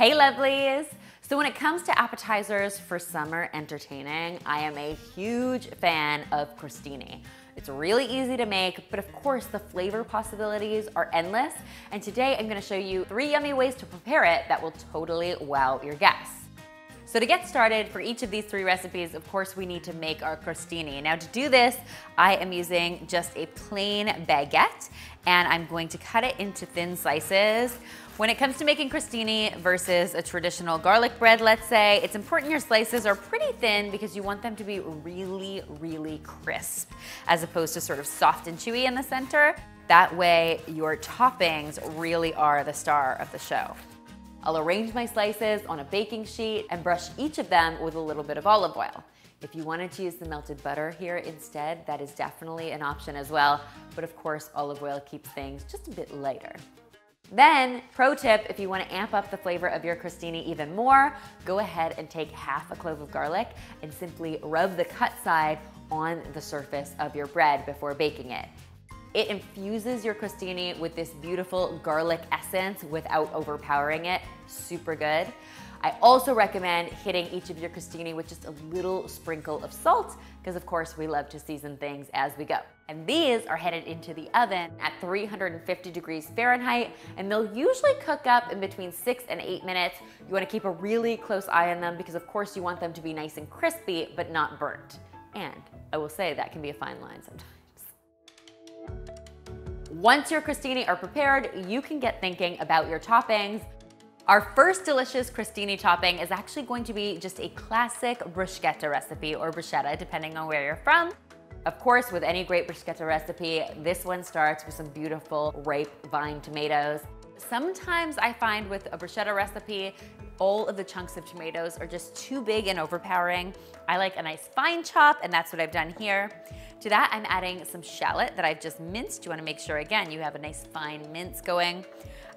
Hey lovelies! So when it comes to appetizers for summer entertaining, I am a huge fan of crostini. It's really easy to make, but of course the flavor possibilities are endless. And today I'm gonna show you three yummy ways to prepare it that will totally wow your guests. So to get started, for each of these three recipes, of course, we need to make our crostini. Now to do this, I am using just a plain baguette, and I'm going to cut it into thin slices. When it comes to making crostini versus a traditional garlic bread, let's say, it's important your slices are pretty thin because you want them to be really, really crisp, as opposed to sort of soft and chewy in the center. That way, your toppings really are the star of the show. I'll arrange my slices on a baking sheet and brush each of them with a little bit of olive oil. If you wanted to use the melted butter here instead, that is definitely an option as well. But of course, olive oil keeps things just a bit lighter. Then, pro tip, if you want to amp up the flavor of your crostini even more, go ahead and take half a clove of garlic and simply rub the cut side on the surface of your bread before baking it. It infuses your crostini with this beautiful garlic essence without overpowering it. Super good. I also recommend hitting each of your crostini with just a little sprinkle of salt, because of course we love to season things as we go. And these are headed into the oven at 350 degrees Fahrenheit, and they'll usually cook up in between six and eight minutes. You wanna keep a really close eye on them because of course you want them to be nice and crispy, but not burnt. And I will say that can be a fine line sometimes. Once your crostini are prepared, you can get thinking about your toppings. Our first delicious crostini topping is actually going to be just a classic bruschetta recipe or bruschetta, depending on where you're from. Of course, with any great bruschetta recipe, this one starts with some beautiful ripe vine tomatoes. Sometimes I find with a bruschetta recipe, all of the chunks of tomatoes are just too big and overpowering. I like a nice fine chop, and that's what I've done here. To that, I'm adding some shallot that I've just minced. You wanna make sure, again, you have a nice fine mince going.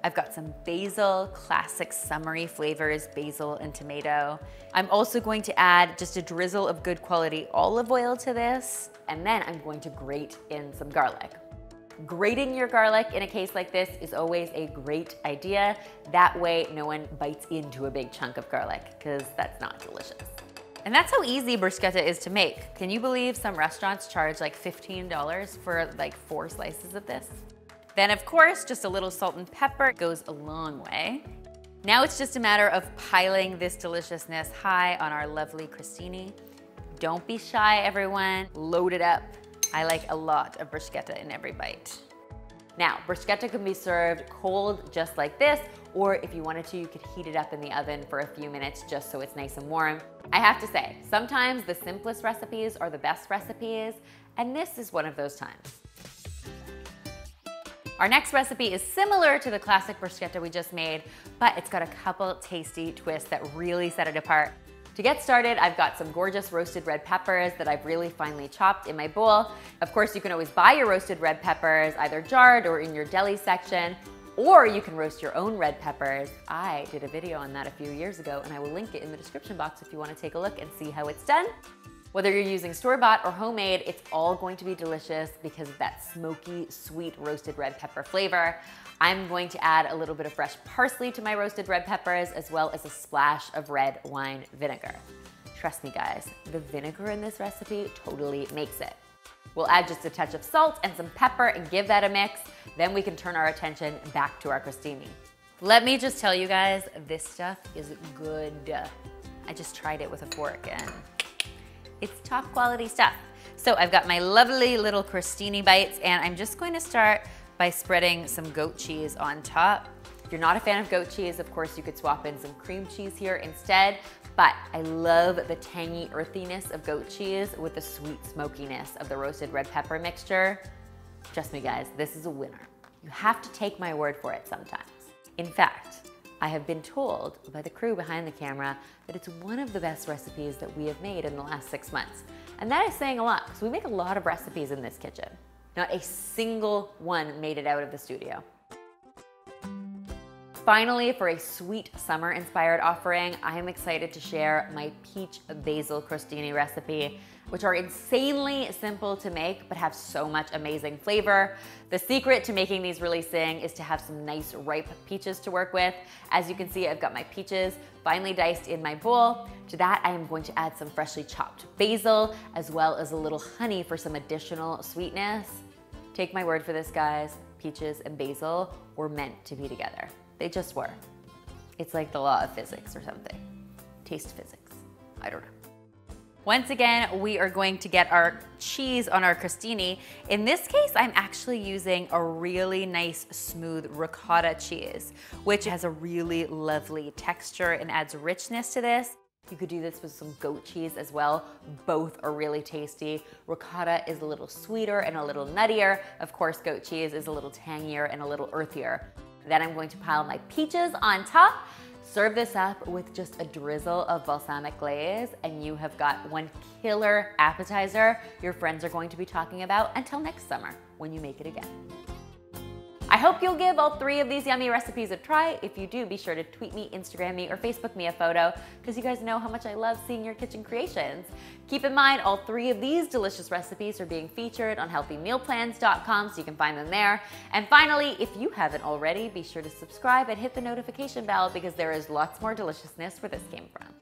I've got some basil, classic summery flavors, basil and tomato. I'm also going to add just a drizzle of good quality olive oil to this, and then I'm going to grate in some garlic. Grating your garlic in a case like this is always a great idea. That way no one bites into a big chunk of garlic, because that's not delicious. And that's how easy bruschetta is to make. Can you believe some restaurants charge like $15 for like four slices of this? Then of course, just a little salt and pepper goes a long way. Now it's just a matter of piling this deliciousness high on our lovely crostini. Don't be shy, everyone. Load it up. I like a lot of bruschetta in every bite. Now, bruschetta can be served cold just like this, or if you wanted to, you could heat it up in the oven for a few minutes just so it's nice and warm. I have to say, sometimes the simplest recipes are the best recipes, and this is one of those times. Our next recipe is similar to the classic bruschetta we just made, but it's got a couple tasty twists that really set it apart. To get started, I've got some gorgeous roasted red peppers that I've really finely chopped in my bowl. Of course, you can always buy your roasted red peppers either jarred or in your deli section, or you can roast your own red peppers. I did a video on that a few years ago and I will link it in the description box if you wanna take a look and see how it's done. Whether you're using store-bought or homemade, it's all going to be delicious because of that smoky, sweet roasted red pepper flavor. I'm going to add a little bit of fresh parsley to my roasted red peppers as well as a splash of red wine vinegar. Trust me guys, the vinegar in this recipe totally makes it. We'll add just a touch of salt and some pepper and give that a mix. Then we can turn our attention back to our crostini. Let me just tell you guys, this stuff is good. I just tried it with a fork and it's top quality stuff. So I've got my lovely little crostini bites and I'm just going to start by spreading some goat cheese on top. If you're not a fan of goat cheese, of course you could swap in some cream cheese here instead, but I love the tangy earthiness of goat cheese with the sweet smokiness of the roasted red pepper mixture. Trust me guys, this is a winner. You have to take my word for it sometimes. In fact, I have been told by the crew behind the camera that it's one of the best recipes that we have made in the last six months. And that is saying a lot because we make a lot of recipes in this kitchen. Not a single one made it out of the studio. Finally, for a sweet summer inspired offering, I am excited to share my peach basil crostini recipe. Which are insanely simple to make but have so much amazing flavor. The secret to making these really sing is to have some nice ripe peaches to work with. As you can see, I've got my peaches finely diced in my bowl. To that, I am going to add some freshly chopped basil, as well as a little honey for some additional sweetness. Take my word for this, guys. Peaches and basil were meant to be together. They just were. It's like the law of physics or something. Taste physics. I don't know. Once again, we are going to get our cheese on our crostini. In this case, I'm actually using a really nice smooth ricotta cheese, which has a really lovely texture and adds richness to this. You could do this with some goat cheese as well. Both are really tasty. Ricotta is a little sweeter and a little nuttier. Of course, goat cheese is a little tangier and a little earthier. Then I'm going to pile my peaches on top. Serve this up with just a drizzle of balsamic glaze and you have got one killer appetizer your friends are going to be talking about until next summer when you make it again. I hope you'll give all three of these yummy recipes a try. If you do, be sure to tweet me, Instagram me, or Facebook me a photo because you guys know how much I love seeing your kitchen creations. Keep in mind, all three of these delicious recipes are being featured on healthymealplans.com so you can find them there. And finally, if you haven't already, be sure to subscribe and hit the notification bell because there is lots more deliciousness where this came from.